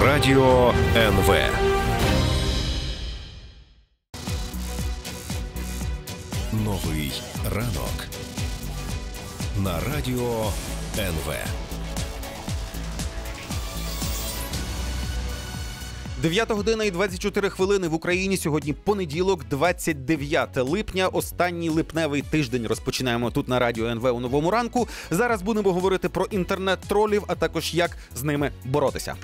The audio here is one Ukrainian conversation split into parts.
Радіо НВ. Новий ранок на радіо НВ. 9 година і 24 хвилини в Україні. Сьогодні понеділок, 29 липня. Останній липневий тиждень розпочинаємо тут на радіо НВ у новому ранку. Зараз будемо говорити про інтернет-тролів, а також як з ними боротися.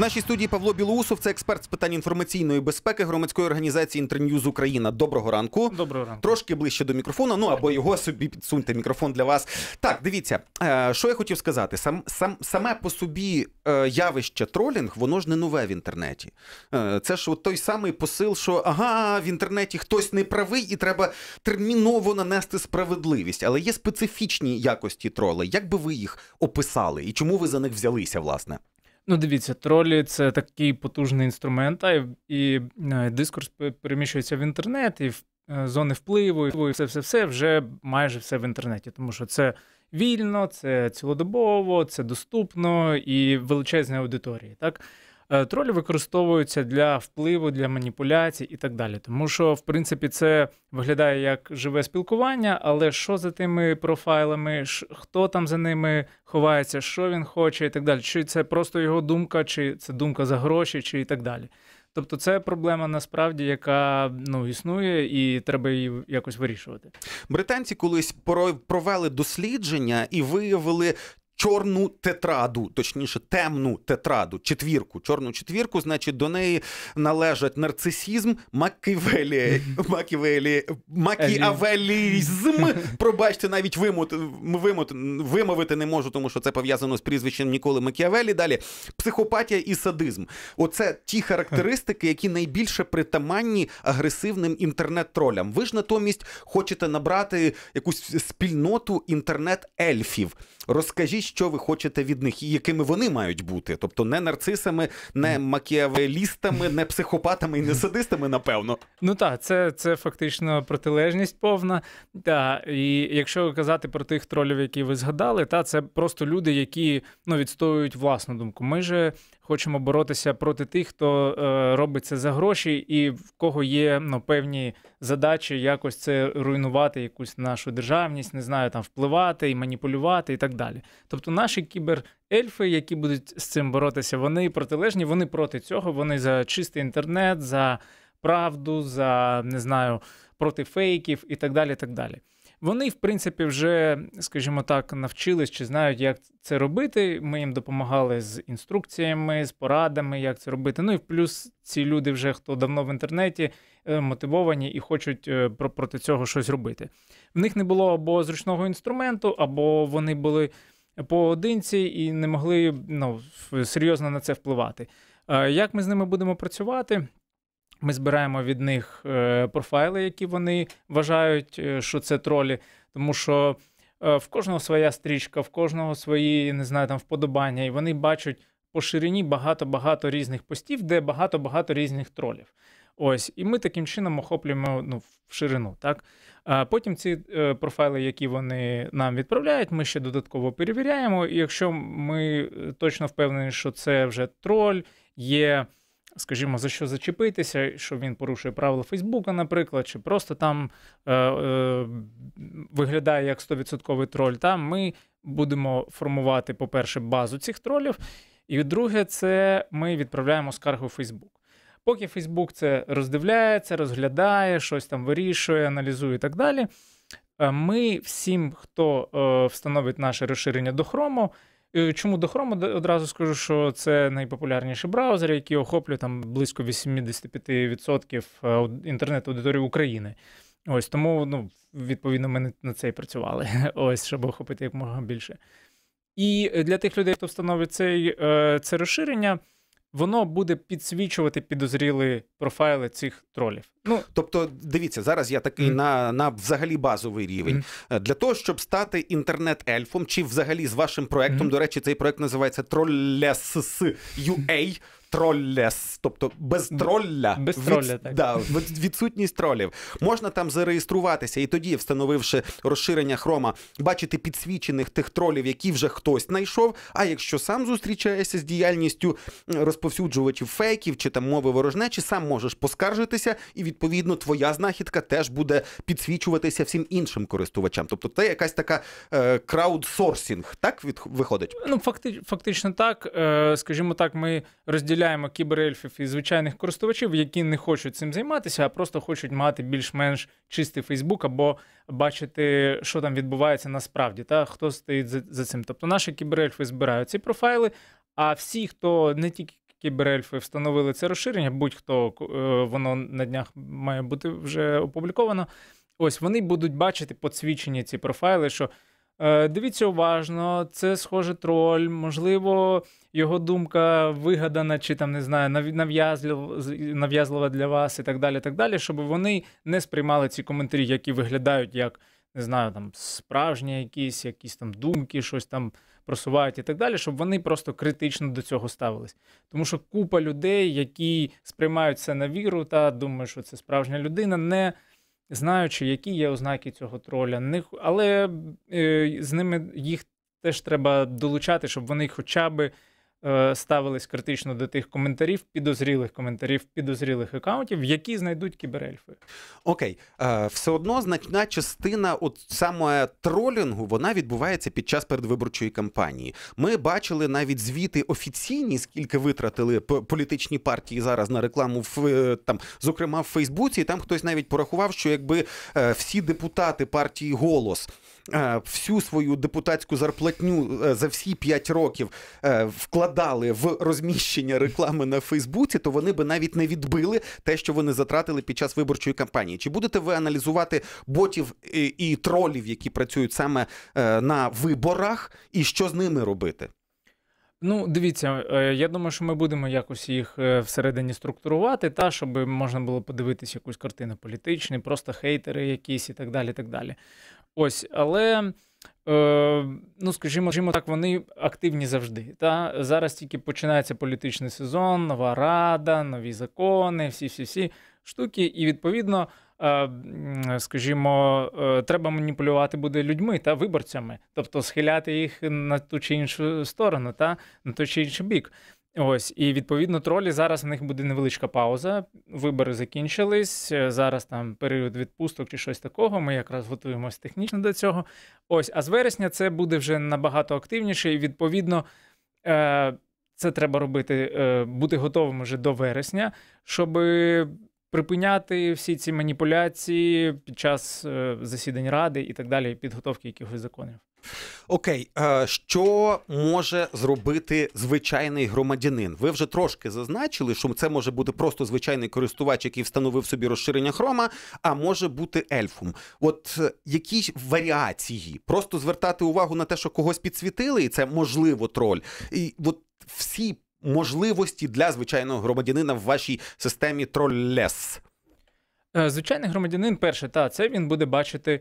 В нашій студії Павло Білоусов, це експерт з питань інформаційної безпеки громадської організації Інтерньюз Україна. Доброго ранку. Доброго ранку. Трошки ближче до мікрофону, ну або його собі підсуньте мікрофон для вас. Так, дивіться, е, що я хотів сказати. Сам, сам саме по собі е, явище тролінг, воно ж не нове в інтернеті. Е, Це ж от той самий посил, що ага, в інтернеті хтось не правий, і треба терміново нанести справедливість. Але є специфічні якості тролей. Як би ви їх описали, і чому ви за них взялися, власне? Ну, дивіться, тролі це такий потужний інструмент, а і, дискурс пе- переміщується в інтернет, і в е, зони впливу, і все, все, все вже майже все в інтернеті, тому що це вільно, це цілодобово, це доступно і величезні аудиторії. Так? Е, Тролі використовуються для впливу, для маніпуляцій і так далі. Тому що, в принципі, це виглядає як живе спілкування, але що за тими профайлами, хто там за ними ховається, що він хоче, і так далі. Чи це просто його думка, чи це думка за гроші, чи і так далі. Тобто, це проблема насправді, яка ну, існує, і треба її якось вирішувати. Британці колись провели дослідження і виявили. Чорну тетраду, точніше, темну тетраду, четвірку. Чорну четвірку, значить, до неї належать нарцисізм, маківелі, маківелі, макіавелізм. Пробачте, навіть вимот, вимот, вимовити не можу, тому що це пов'язано з прізвищем Ніколи Макіавелі. Далі психопатія і садизм. Оце ті характеристики, які найбільше притаманні агресивним інтернет-тролям. Ви ж натомість хочете набрати якусь спільноту інтернет-ельфів. Розкажіть, що ви хочете від них і якими вони мають бути. Тобто не нарцисами, не макіавелістами, не психопатами і не садистами, напевно. Ну так, це, це фактично протилежність повна. Та, і якщо казати про тих тролів, які ви згадали, та це просто люди, які ну, відстоюють власну думку. Ми же хочемо боротися проти тих, хто е, робить це за гроші, і в кого є ну, певні задачі якось це руйнувати, якусь нашу державність, не знаю, там впливати і маніпулювати, і так далі. Тобто наші кіберельфи, які будуть з цим боротися, вони протилежні, вони проти цього, вони за чистий інтернет, за правду, за не знаю, проти фейків і так далі. так далі. Вони, в принципі, вже, скажімо так, навчились чи знають, як це робити. Ми їм допомагали з інструкціями, з порадами, як це робити. Ну і плюс ці люди, вже хто давно в інтернеті, е, мотивовані і хочуть е, про- проти цього щось робити. В них не було або зручного інструменту, або вони були поодинці і не могли ну, серйозно на це впливати. Е, Як ми з ними будемо працювати? Ми збираємо від них е, профайли, які вони вважають, е, що це тролі, тому що е, в кожного своя стрічка, в кожного свої, не знаю, там вподобання, і вони бачать по ширині багато-багато різних постів, де багато-багато різних тролів. Ось, і ми таким чином охоплюємо ну, в ширину. Так? А потім ці профайли, які вони нам відправляють, ми ще додатково перевіряємо. І якщо ми точно впевнені, що це вже троль, є скажімо, за що зачепитися, що він порушує правила Фейсбука, наприклад, чи просто там е, е, виглядає як 100% троль, там ми будемо формувати, по-перше, базу цих тролів. І друге, це ми відправляємо скаргу в Фейсбук. Поки Фейсбук це роздивляється, розглядає, щось там вирішує, аналізує і так далі. е, Ми всім, хто е, встановить наше розширення до Е, Чому до Chrome одразу скажу, що це найпопулярніший браузер, який охоплює там близько 85% ауд- інтернет-аудиторії України. Ось тому, ну, відповідно, ми на- на це і працювали. Ось, щоб охопити якомога більше. І для тих людей, хто встановить цей, е, це розширення, воно буде підсвічувати підозріли профайли цих тролів. Ну, Тобто, дивіться, зараз я такий mm. на, на взагалі базовий рівень. Е, Для того, щоб стати інтернет-ельфом, чи взагалі з вашим проектом, mm. до речі, цей проект називається Trolles.ua, троллес, тобто без тролля, без тролля, так. Да, відсутність тролів. Можна там зареєструватися і тоді, встановивши розширення хрома, бачити підсвічених тих тролів, які вже хтось знайшов. А якщо сам зустрічаєшся з діяльністю розповсюджувачів фейків чи там мови ворожнечі, сам можеш поскаржитися, і відповідно твоя знахідка теж буде підсвічуватися всім іншим користувачам. Тобто, це якась така е, краудсорсінг, так від виходить? Ну факти, фактично так. Е, скажімо так, ми розділяємо кіберельфів і звичайних користувачів, які не хочуть цим займатися, а просто хочуть мати більш-менш чистий Фейсбук або бачити, що там відбувається насправді, та хто стоїть за, цим. Тобто наші кіберельфи збирають ці профайли, а всі, хто не тільки кіберельфи встановили це розширення, будь-хто е, воно на днях має бути вже опубліковано. Ось вони будуть бачити подсвічені ці профайли, що дивіться уважно, це схоже троль, можливо, його думка вигадана, чи там не знаю, нав'язлива для вас і так далі, так далі, щоб вони не сприймали ці коментарі, які виглядають як не знаю, там справжні якісь, якісь там думки, щось там просувають і так далі, щоб вони просто критично до цього ставились. Тому що купа людей, які сприймають це на віру та думають, що це справжня людина, не знаючи, які є ознаки цього троля, не, але е, з ними їх теж треба долучати, щоб вони хоча б Е, ставились критично до тих коментарів, підозрілих коментарів, підозрілих акаунтів, які знайдуть кіберельфи. Окей, е, все одно значна частина, от саме тролінгу, вона відбувається під час передвиборчої кампанії. Ми бачили навіть звіти офіційні, скільки витратили політичні партії зараз на рекламу в е, там, зокрема в Фейсбуці. Там хтось навіть порахував, що якби всі депутати партії голос. Всю свою депутатську зарплатню за всі п'ять років вкладали вкладали в розміщення реклами на Фейсбуці, то вони би навіть не відбили те, що вони затратили під час виборчої кампанії. Чи будете ви аналізувати ботів і, тролів, які працюють саме е, на виборах, і що з ними робити? Ну, дивіться, е, я думаю, що ми будемо якось їх е, всередині структурувати, та щоб можна було подивитися якусь картину політичну, просто хейтери якісь і так далі. так далі. Ось, але Е, ну, скажімо так, вони активні завжди. Та? Зараз тільки починається політичний сезон, нова рада, нові закони, всі-всі-всі штуки. І відповідно, е, скажімо, е, треба маніпулювати буде людьми та виборцями, тобто схиляти їх на ту чи іншу сторону, та? на той чи інший бік. Ось, і відповідно тролі зараз в них буде невеличка пауза. Вибори закінчились. Е, зараз там період відпусток чи щось такого. Ми якраз готуємося технічно до цього. Ось, а з вересня це буде вже набагато активніше, і відповідно е, це треба робити, е, бути готовим вже до вересня, щоб припиняти всі ці маніпуляції під час засідань ради і так далі, підготовки якихось законів. Окей, е, що може зробити звичайний громадянин? Ви вже трошки зазначили, що це може бути просто звичайний користувач, який встановив собі розширення хрома, а може бути ельфом. От е, які варіації? Просто звертати увагу на те, що когось підсвітили, і це можливо троль. І от всі можливості для звичайного громадянина в вашій системі троллес. Е, звичайний громадянин, перше, та це він буде бачити,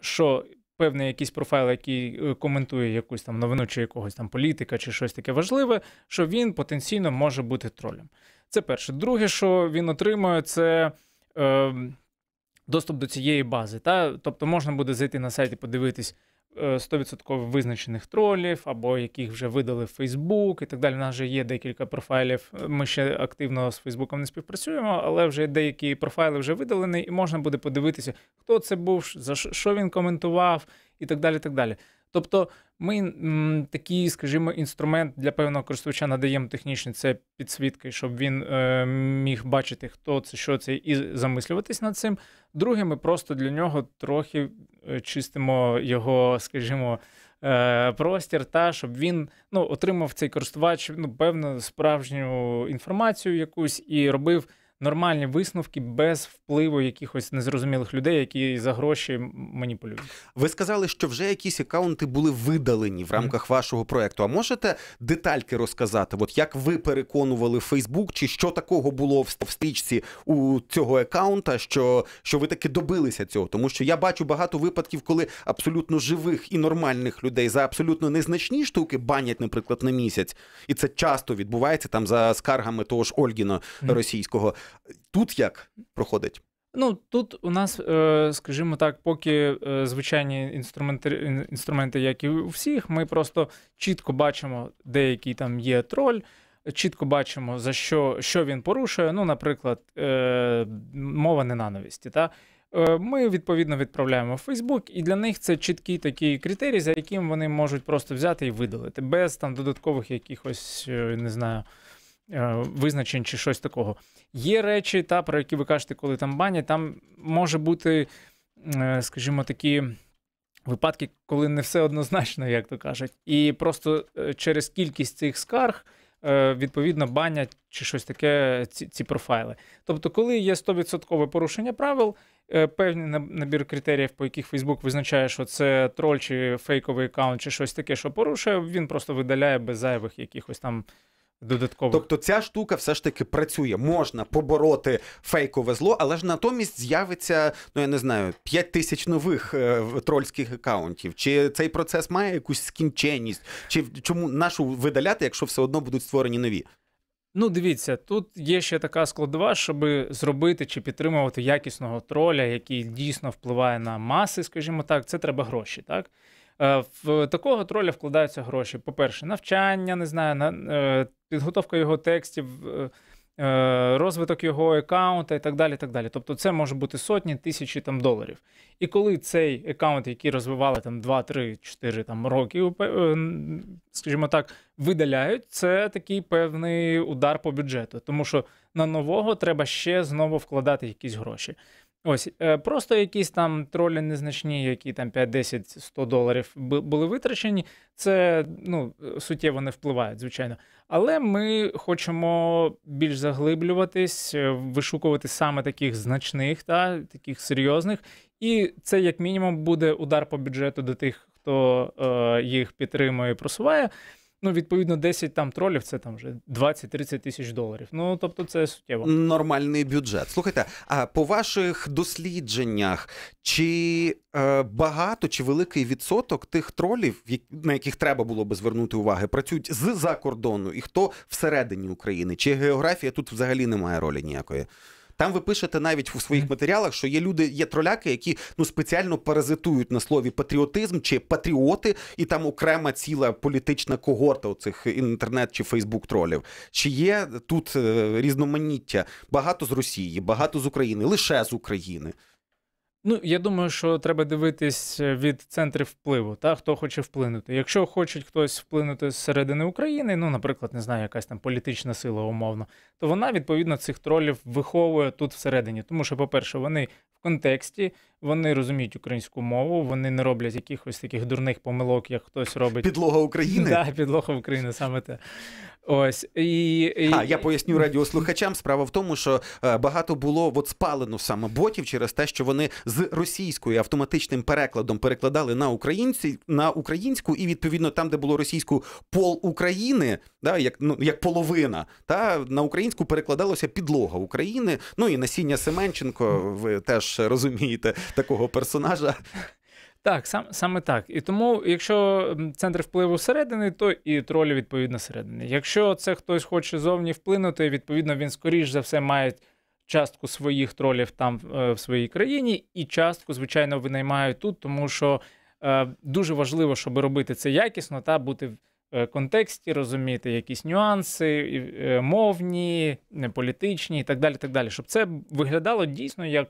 що певний якийсь профайл, який е, коментує якусь там новину чи якогось там політика, чи щось таке важливе, що він потенційно може бути тролем. Це перше. Друге, що він отримує, це. Е, Доступ до цієї бази. Та? Тобто можна буде зайти на сайт і подивитись 100% е, визначених тролів, або яких вже видали в Фейсбук і так далі. У нас вже є декілька профайлів. Ми ще активно з Фейсбуком не співпрацюємо, але вже деякі профайли вже видалені, і можна буде подивитися, хто це був, за що він коментував, і так далі. так далі. Тобто ми м, такий, скажімо, інструмент для певного користувача надаємо технічний це підсвітки, щоб він е, міг бачити, хто це, що це, і замислюватись над цим. Друге, ми просто для нього трохи е, чистимо його, скажімо, е, простір, та щоб він ну, отримав цей користувач ну, певну справжню інформацію якусь і робив нормальні висновки без впливу якихось незрозумілих людей, які за гроші маніпулюють. Ви сказали, що вже якісь акаунти були видалені в рамках mm-hmm. вашого проекту. А можете детальки розказати? От як ви переконували Фейсбук, чи що такого було в стрічці у цього акаунта, що, що ви таки добилися цього? Тому що я бачу багато випадків, коли абсолютно живих і нормальних людей за абсолютно незначні штуки банять, наприклад, на місяць, і це часто відбувається там за скаргами того ж Ольгіна mm-hmm. російського. Тут як проходить? Ну тут у нас, е, скажімо так, поки е, звичайні інструменти, інструменти, як і у всіх, ми просто чітко бачимо, деякий там є троль. Чітко бачимо, за що що він порушує. Ну, наприклад, е, мова ненависті. Та? Ми відповідно відправляємо в Фейсбук, і для них це чіткий такий критерій, за яким вони можуть просто взяти і видалити, без там додаткових якихось, не знаю, визначень чи щось такого. Є речі, та, про які ви кажете, коли там банять, там може бути, е, скажімо, такі. Випадки, коли не все однозначно, як то кажуть, і просто е, через кількість цих скарг е, відповідно банять чи щось таке ці ці профайли. Тобто, коли є 100% порушення правил, певний набір критеріїв, по яких Фейсбук визначає, що це троль чи фейковий аккаунт, чи щось таке, що порушує, він просто видаляє без зайвих якихось там Додатково. Тобто ця штука все ж таки працює. Можна побороти фейкове зло, але ж натомість з'явиться, ну я не знаю, 5 тисяч нових е, трольських акаунтів. Чи цей процес має якусь скінченність? Чи чому нашу видаляти, якщо все одно будуть створені нові? Ну, дивіться, тут є ще така складова, щоб зробити чи підтримувати якісного троля, який дійсно впливає на маси, скажімо так, це треба гроші, так? Е, в такого троля вкладаються гроші. По-перше, навчання, не знаю, на е, підготовка його текстів, е, розвиток його аккаунта і так далі. так далі. Тобто це може бути сотні, тисячі там доларів. І коли цей аккаунт, який розвивали там 2, 3, 4 там, роки, скажімо так, видаляють, це такий певний удар по бюджету. Тому що на нового треба ще знову вкладати якісь гроші. Ось е, просто якісь там тролі незначні, які там 5, 10, 100 доларів були витрачені. Це ну, суттєво не впливає, звичайно. Але ми хочемо більш заглиблюватись, е, вишукувати саме таких значних, та таких серйозних. І це, як мінімум, буде удар по бюджету до тих, хто е, їх підтримує і просуває. Ну, відповідно, 10 там тролів це там вже 20-30 тисяч доларів. Ну тобто, це суттєво нормальний бюджет. Слухайте, а по ваших дослідженнях чи е, багато чи великий відсоток тих тролів, на яких треба було би звернути увагу, працюють з за кордону, і хто всередині України? Чи географія тут взагалі не має ролі ніякої? Там ви пишете навіть у своїх матеріалах, що є люди, є троляки, які ну спеціально паразитують на слові патріотизм чи патріоти, і там окрема ціла політична когорта оцих інтернет чи Фейсбук тролів. Чи є тут е, різноманіття? Багато з Росії, багато з України, лише з України. Ну, я думаю, що треба дивитись е, від центрів впливу, та хто хоче вплинути. Якщо хоче хтось вплинути з середини України, ну, наприклад, не знаю, якась там політична сила умовно, то вона відповідно цих тролів виховує тут всередині. Тому що, по-перше, вони в контексті, вони розуміють українську мову, вони не роблять якихось таких дурних помилок, як хтось робить. Підлога України? Так, підлога України, саме те. Ось і, і... А я поясню радіослухачам. Справа в тому, що е, багато було от спалено саме ботів через те, що вони з російською автоматичним перекладом перекладали на українці на українську, і відповідно там, де було російську пол України, да, як ну як половина, та на українську перекладалося підлога України. Ну і насіння Семенченко. Ви теж розумієте такого персонажа. Так, сам, саме так. І тому, якщо центр впливу всередини, то і тролі відповідно всередини. Якщо це хтось хоче зовні вплинути, відповідно він скоріш за все має частку своїх тролів там е, в своїй країні, і частку, звичайно, винаймають тут, тому що е, дуже важливо, щоб робити це якісно та бути в е, контексті, розуміти якісь нюанси, е, мовні, політичні і так далі. так далі, Щоб це виглядало дійсно як.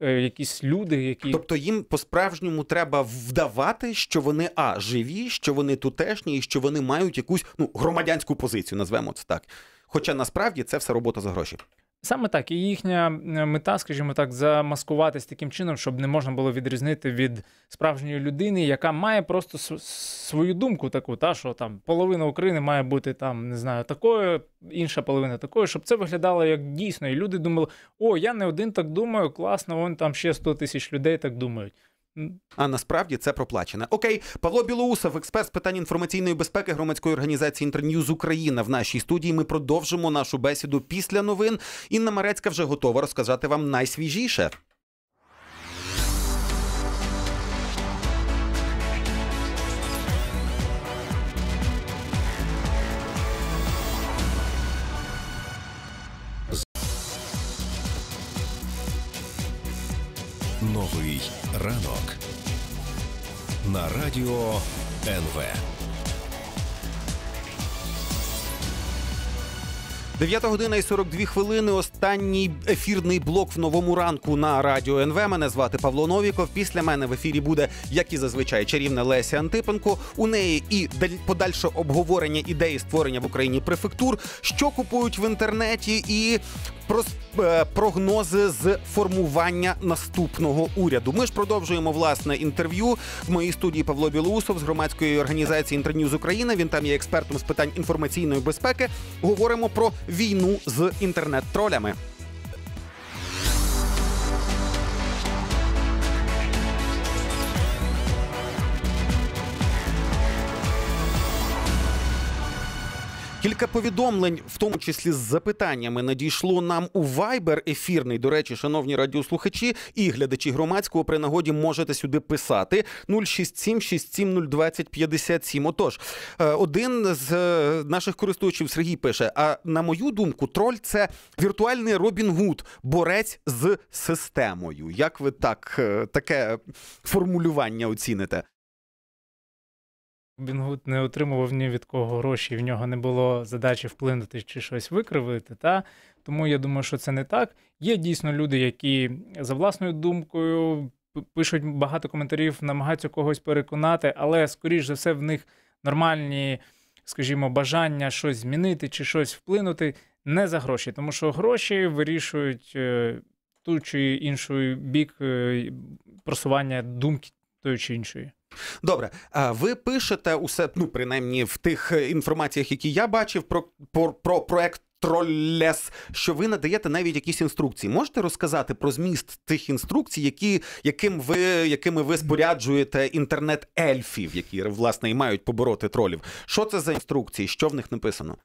Е, якісь люди, які тобто їм по-справжньому треба вдавати, що вони а живі, що вони тутешні, і що вони мають якусь ну громадянську позицію, назвемо це так. Хоча насправді це все робота за гроші. Саме так, і їхня мета, скажімо так, замаскуватись таким чином, щоб не можна було відрізнити від справжньої людини, яка має просто свою думку таку, та що там половина України має бути там, не знаю, такою, інша половина такою, щоб це виглядало як дійсно. І люди думали, о, я не один так думаю, класно, вон там ще 100 тисяч людей так думають. А насправді це проплачене. Окей, Павло Білоусов, експерт з питань інформаційної безпеки громадської організації Інтерньюз Україна в нашій студії. Ми продовжимо нашу бесіду після новин. Інна Марецька вже готова розказати вам найсвіжіше. Новий ранок на радіо НВ. 9 година і 42 хвилини. Останній ефірний блок в новому ранку на радіо НВ. Мене звати Павло Новіков. Після мене в ефірі буде, як і зазвичай, чарівна Леся Антипенко. У неї і подальше обговорення ідеї створення в Україні префектур, що купують в інтернеті, і про е, прогнози з формування наступного уряду. Ми ж продовжуємо власне інтерв'ю в моїй студії Павло Білоусов з громадської організації Інтерньюз Україна. Він там є експертом з питань інформаційної безпеки. Говоримо про війну з інтернет-тролями. Кілька повідомлень, в тому числі з запитаннями, надійшло нам у Viber ефірний. До речі, шановні радіослухачі і глядачі громадського при нагоді можете сюди писати 067 67 020 57. Отож, е, один з е, наших користувачів Сергій пише: а на мою думку, троль це віртуальний Робін Гуд, борець з системою. Як ви так е, таке формулювання оціните? Бінгут не отримував ні від кого гроші, в нього не було задачі вплинути чи щось викривити. Та? Тому я думаю, що це не так. Є дійсно люди, які за власною думкою пишуть багато коментарів, намагаються когось переконати, але, скоріш за все, в них нормальні, скажімо, бажання щось змінити чи щось вплинути не за гроші, тому що гроші вирішують е, ту чи інший бік е, просування думки тої чи іншої. Добре, а ви пишете усе, ну принаймні в тих інформаціях, які я бачив, про про, про проект. Троллес, що ви надаєте навіть якісь інструкції. Можете розказати про зміст тих інструкцій, які, яким ви, якими ви споряджуєте інтернет-ельфів, які власне і мають побороти тролів? Що це за інструкції? Що в них написано?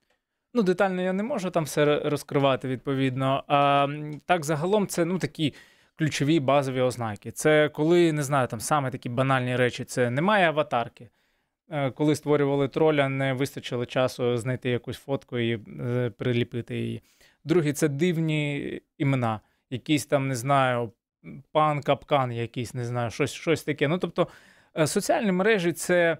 Ну, детально я не можу там все розкривати відповідно. А так загалом це ну такі ключові базові ознаки. Це коли не знаю, там саме такі банальні речі, це немає аватарки. Е, коли створювали троля, не вистачило часу знайти якусь фотку і е, приліпити її. Другі це дивні імена, якісь там, не знаю, пан капкан, якийсь, не знаю, щось щось таке. Ну, тобто, е, соціальні мережі це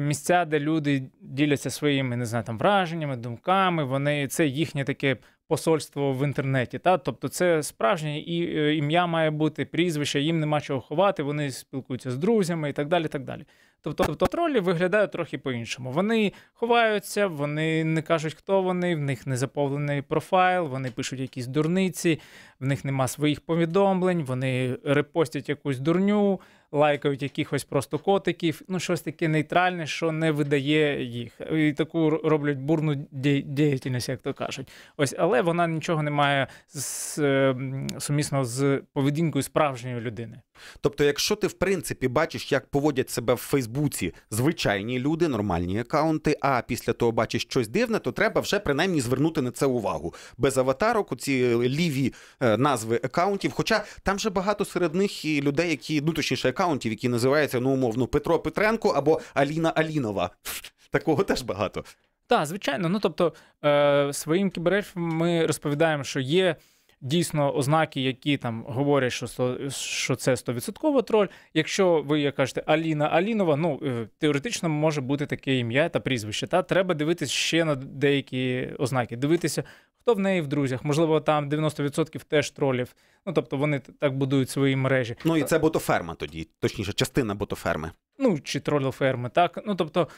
місця, де люди діляться своїми не знаю, там враженнями, думками. Вони це їхнє таке посольство в інтернеті. Та? Тобто це справжнє і е, ім'я має бути, прізвище, їм нема чого ховати, вони спілкуються з друзями і так далі. так далі. Тобто, тобто тролі виглядають трохи по-іншому. Вони ховаються, вони не кажуть, хто вони, в них не заповнений профайл, вони пишуть якісь дурниці, в них нема своїх повідомлень, вони репостять якусь дурню, лайкають якихось просто котиків, ну щось таке нейтральне, що не видає їх. І таку роблять бурну діяльність, як то кажуть. Ось, але вона нічого не має з, ем, сумісно з поведінкою справжньої людини. Тобто, якщо ти в принципі бачиш, як поводять себе в Фейсбуці звичайні люди, нормальні акаунти, а після того бачиш щось дивне, то треба вже принаймні звернути на це увагу. Без аватарок, оці ліві е, назви акаунтів. Хоча там же багато серед них і людей, які ну точніше акаунтів, які називаються ну умовно Петро Петренко або Аліна Алінова. Такого теж багато. Так, звичайно. Ну тобто е, своїм кіберельфам ми розповідаємо, що є дійсно ознаки, які там говорять, що що це 100% троль. Якщо ви як кажете Аліна Алінова, ну е, теоретично може бути таке ім'я та прізвище. Та треба дивитися ще на деякі ознаки, дивитися, хто в неї в друзях. Можливо, там 90% теж тролів. Ну тобто вони так будують свої мережі. Ну і це ботоферма тоді, точніше, частина ботоферми. ну чи тролоферми, так. Ну тобто,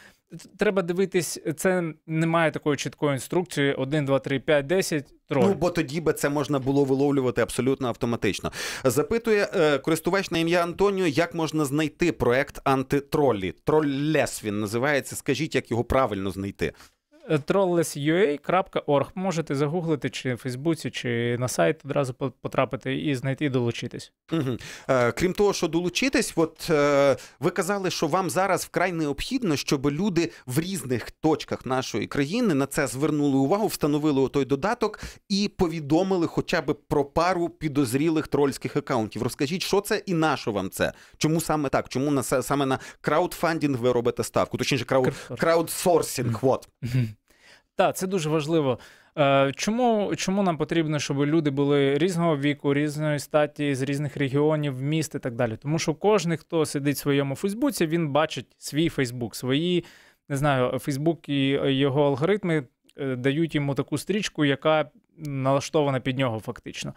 треба дивитись, це немає такої чіткої інструкції: 1, 2, 3, 5, 10, троль. Ну, бо тоді би це можна було виловлювати абсолютно автоматично. Запитує е, користувач на ім'я Антоніо, як можна знайти проект антитролі. Троллес він називається. Скажіть, як його правильно знайти. trolless.ua.org. Можете загуглити чи в Фейсбуці, чи на сайт одразу потрапити і знайти і долучитись. Угу. Е, крім того, що долучитись, от е, ви казали, що вам зараз вкрай необхідно, щоб люди в різних точках нашої країни на це звернули увагу, встановили той додаток і повідомили хоча б про пару підозрілих трольських акаунтів. Розкажіть, що це і на що вам це? Чому саме так? Чому на саме на краудфандінг ви робите ставку? Точніше, крауд, краудсорсінг. Вот. Так, це дуже важливо. Е, чому чому нам потрібно, щоб люди були різного віку, різної статі, з різних регіонів, міст і так далі? Тому що кожен, хто сидить в своєму Фейсбуці, він бачить свій Фейсбук, свої не знаю, Фейсбук і його алгоритми е, дають йому таку стрічку, яка налаштована під нього, фактично.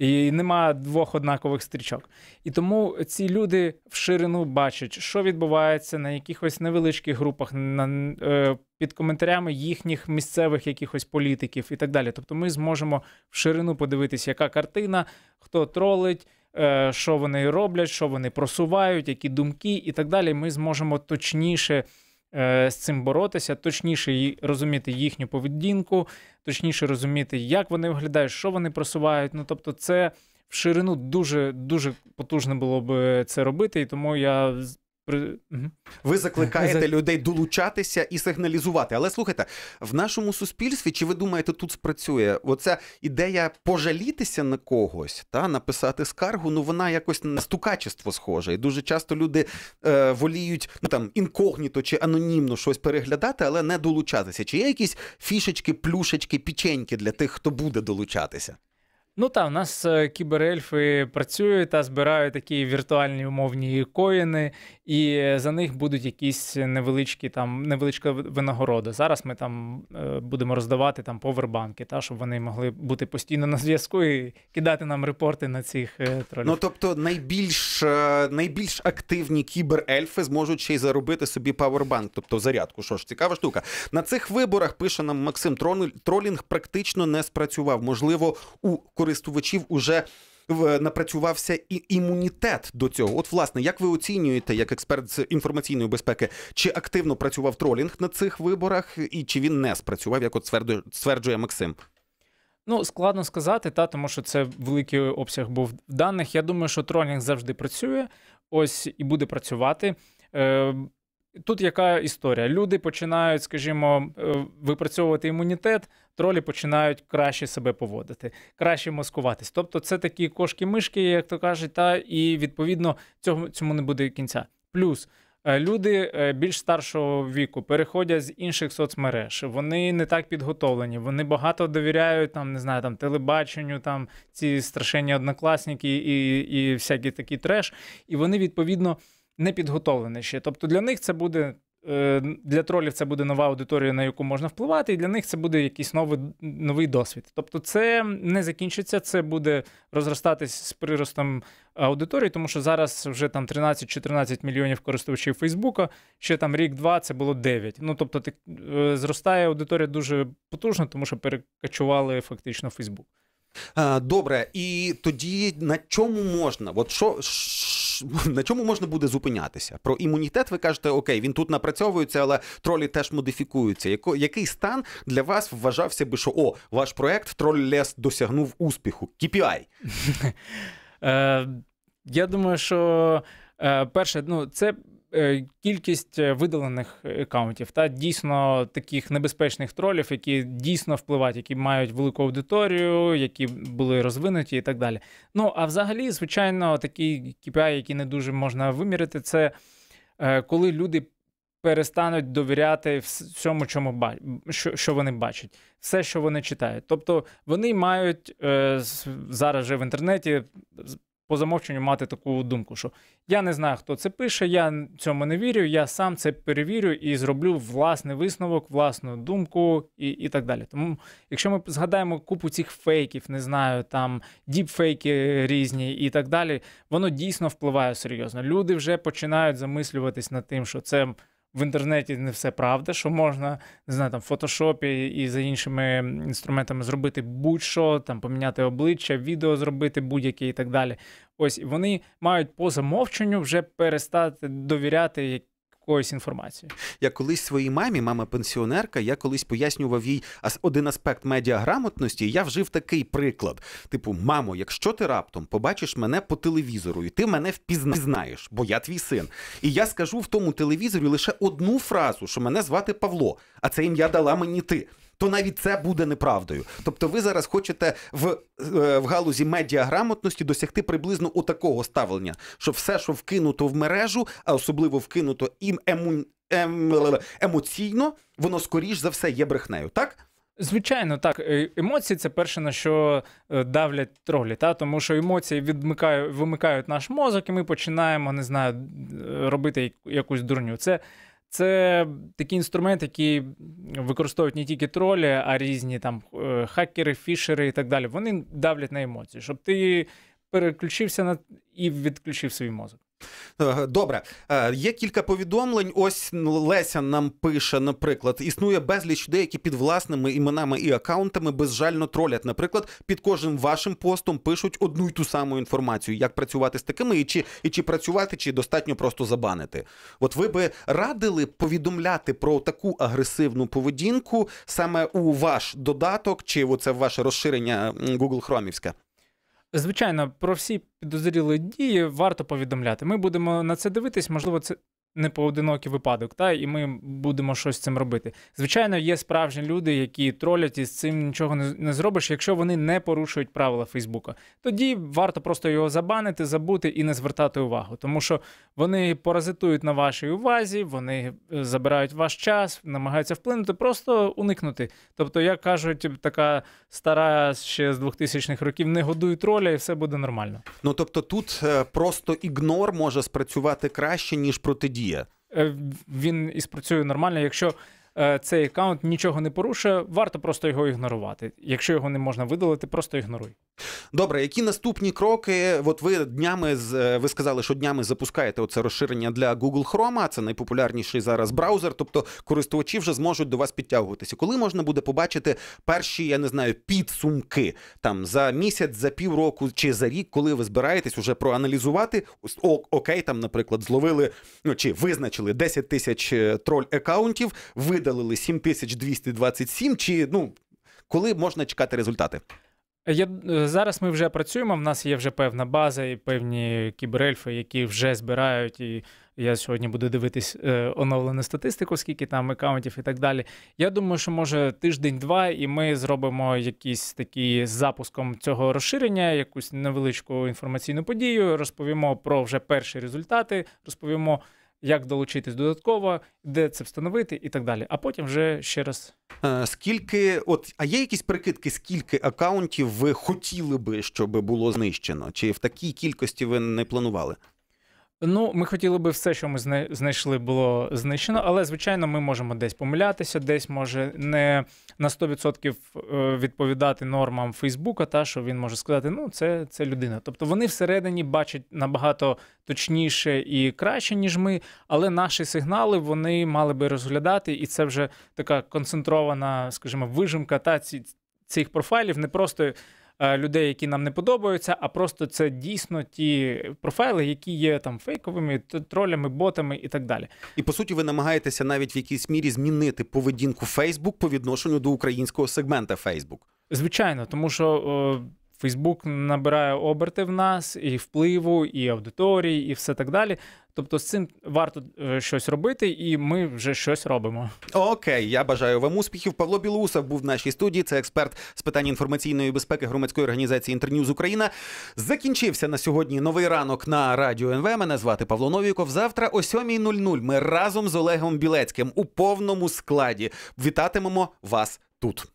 І нема двох однакових стрічок. І тому ці люди в ширину бачать, що відбувається на якихось невеличких групах, на, е, під коментарями їхніх місцевих якихось політиків і так далі. Тобто ми зможемо в ширину подивитися, яка картина, хто тролить. Е, що вони роблять, що вони просувають, які думки і так далі. Ми зможемо точніше з цим боротися, точніше розуміти їхню поведінку, точніше розуміти, як вони виглядають, що вони просувають. Ну тобто, це в ширину дуже дуже потужно було б це робити, і тому я ви закликаєте людей долучатися і сигналізувати. Але слухайте, в нашому суспільстві, чи ви думаєте, тут спрацює? Оця ідея пожалітися на когось, та написати скаргу, ну вона якось на стукачество схожа. І дуже часто люди е, воліють ну там інкогніто чи анонімно щось переглядати, але не долучатися. Чи є якісь фішечки, плюшечки, піченьки для тих, хто буде долучатися? Ну так, у нас е, кіберельфи працюють та збирають такі віртуальні умовні коїни, і за них будуть якісь невеличкі там невеличка винагорода. Зараз ми там е, будемо роздавати там повербанки, та щоб вони могли бути постійно на зв'язку і кидати нам репорти на цих е, тролів. Ну тобто, найбільш найбільш активні кіберельфи зможуть ще й заробити собі павербанк, тобто зарядку. Що ж, цікава штука. На цих виборах пише нам Максим тролінг практично не спрацював. Можливо, у користувачів уже напрацювався і імунітет до цього. От, власне, як ви оцінюєте, як експерт з інформаційної безпеки, чи активно працював тролінг на цих виборах, і чи він не спрацював, як от стверджує Максим? Ну, складно сказати, та тому що це великий обсяг був даних. Я думаю, що тролінг завжди працює, ось і буде працювати. Е, Тут яка історія? Люди починають, скажімо, е, випрацьовувати імунітет, тролі починають краще себе поводити, краще маскуватись. Тобто, це такі кошки-мишки, як то кажуть, та і відповідно цього цьому не буде кінця. Плюс е, люди е, більш старшого віку переходять з інших соцмереж. Вони не так підготовлені. Вони багато довіряють там, не знаю, там телебаченню, там ці страшенні однокласники і, і всякий такий треш. І вони відповідно не підготовлений ще. Тобто для них це буде. Е, для тролів це буде нова аудиторія, на яку можна впливати, і для них це буде якийсь новий новий досвід. Тобто, це не закінчиться, це буде розростатись з приростом аудиторії, тому що зараз вже там 13-14 мільйонів користувачів Фейсбука, ще там рік-два це було 9. Ну тобто, ти, е, зростає аудиторія дуже потужно, тому що перекачували фактично Фейсбук. Добре, і тоді на чому можна? От що на чому можна буде зупинятися? Про імунітет ви кажете, окей, він тут напрацьовується, але тролі теж модифікуються. Яко, який стан для вас вважався би, що о, ваш проект Троль Лес досягнув успіху? KPI? Е, Я думаю, що е, перше, ну це кількість е, видалених аккаунтів та дійсно таких небезпечних тролів, які дійсно впливають, які мають велику аудиторію, які були розвинуті і так далі. Ну а взагалі, звичайно, такі KPI, які не дуже можна вимірити, це е, коли люди. Перестануть довіряти всьому, чому що, що вони бачать, все, що вони читають. Тобто вони мають е, зараз вже в інтернеті по замовченню мати таку думку, що я не знаю, хто це пише, я цьому не вірю, я сам це перевірю і зроблю власний висновок, власну думку і і так далі. Тому, якщо ми згадаємо купу цих фейків, не знаю, там діпфейки різні і так далі, воно дійсно впливає серйозно. Люди вже починають замислюватись над тим, що це в інтернеті не все правда, що можна не знаю, там в фотошопі і за іншими інструментами зробити будь-що, там поміняти обличчя, відео зробити будь-яке і так далі. Ось вони мають по замовченню вже перестати довіряти якоїсь інформації. Я колись своїй мамі, мама пенсіонерка, я колись пояснював їй один аспект медіаграмотності. Я вжив такий приклад: типу, мамо, якщо ти раптом побачиш мене по телевізору, і ти мене впізнаєш, бо я твій син. І я скажу в тому телевізорі лише одну фразу, що мене звати Павло, а це ім'я дала мені ти то навіть це буде неправдою. Тобто, ви зараз хочете в е, в галузі медіаграмотності досягти приблизно у такого ставлення, що все, що вкинуто в мережу, а особливо вкинуто ім ему, ем, емоційно, воно скоріш за все є брехнею, так? Звичайно, так. Е, емоції це перше, на що е, давлять тролі, та? тому що емоції відмикають, вимикають наш мозок, і ми починаємо, не знаю, робити якусь дурню. Це це такий інструмент, який використовують не тільки тролі, а різні там е, хакери, фішери і так далі. Вони давлять на емоції, щоб ти переключився на і відключив свій мозок. Е, добре, е, є кілька повідомлень. Ось Леся нам пише, наприклад, існує безліч людей, які під власними іменами і акаунтами безжально тролять. Наприклад, під кожним вашим постом пишуть одну й ту саму інформацію, як працювати з такими, і чи і чи працювати, чи достатньо просто забанити. От ви би радили повідомляти про таку агресивну поведінку саме у ваш додаток, чи оце ваше розширення Google Хромівське? Звичайно, про всі підозрілі дії варто повідомляти. Ми будемо на це дивитись, можливо, це не поодинокий випадок, та і ми будемо щось з цим робити. Звичайно, є справжні люди, які тролять і з цим нічого не, зробиш, якщо вони не порушують правила Фейсбука. Тоді варто просто його забанити, забути і не звертати увагу, тому що вони паразитують на вашій увазі, вони е, забирають ваш час, намагаються вплинути, просто уникнути. Тобто, як кажуть, така стара ще з 2000-х років не годуй троля, і все буде нормально. Ну тобто, тут е, просто ігнор може спрацювати краще ніж протидія діє. Е, він і спрацює нормально. Якщо Е, цей аккаунт нічого не порушує, варто просто його ігнорувати. Якщо його не можна видалити, просто ігноруй. Добре, які наступні кроки? От ви днями е, ви сказали, що днями запускаєте оце розширення для Google Chrome, це найпопулярніший зараз браузер. Тобто користувачі вже зможуть до вас підтягуватися. Коли можна буде побачити перші, я не знаю, підсумки там за місяць, за півроку чи за рік, коли ви збираєтесь уже проаналізувати о, окей, там, наприклад, зловили ну чи визначили 10 тисяч е, троль аккаунтів, видали видалили 7227, чи ну коли можна чекати результати? Я е, Зараз ми вже працюємо. В нас є вже певна база і певні кіберельфи, які вже збирають. І я сьогодні буду дивитись е, оновлену статистику, скільки там аккаунтів і так далі. Я думаю, що може тиждень-два, і ми зробимо якийсь такий з запуском цього розширення, якусь невеличку інформаційну подію. Розповімо про вже перші результати, розповімо як долучитись додатково, де це встановити і так далі. А потім вже ще раз. Е, скільки, от, а є якісь прикидки, скільки акаунтів ви хотіли би, щоб було знищено? Чи в такій кількості ви не планували? Ну, ми хотіли би все, що ми знайшли, було знищено, але звичайно, ми можемо десь помилятися, десь може не на 100% е, відповідати нормам Фейсбука, та що він може сказати, ну це це людина. Тобто вони всередині бачать набагато точніше і краще, ніж ми, але наші сигнали вони мали би розглядати, і це вже така концентрована, скажімо, вижимка та цих профайлів, не просто. Е, людей, які нам не подобаються, а просто це дійсно ті профайли, які є там фейковими, тролями, ботами і так далі. І по суті, ви намагаєтеся навіть в якійсь мірі змінити поведінку Facebook по відношенню до українського сегмента Facebook. Звичайно, тому що. Фейсбук набирає оберти в нас і впливу, і аудиторії, і все так далі. Тобто з цим варто е, щось робити, і ми вже щось робимо. Окей, я бажаю вам успіхів. Павло Білоусов був в нашій студії. Це експерт з питань інформаційної безпеки громадської організації Інтерньюз Україна. Закінчився на сьогодні новий ранок на радіо НВ. Мене звати Павло Новіков. Завтра о 7.00 Ми разом з Олегом Білецьким у повному складі вітатимемо вас тут.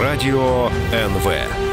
Радіо НВ.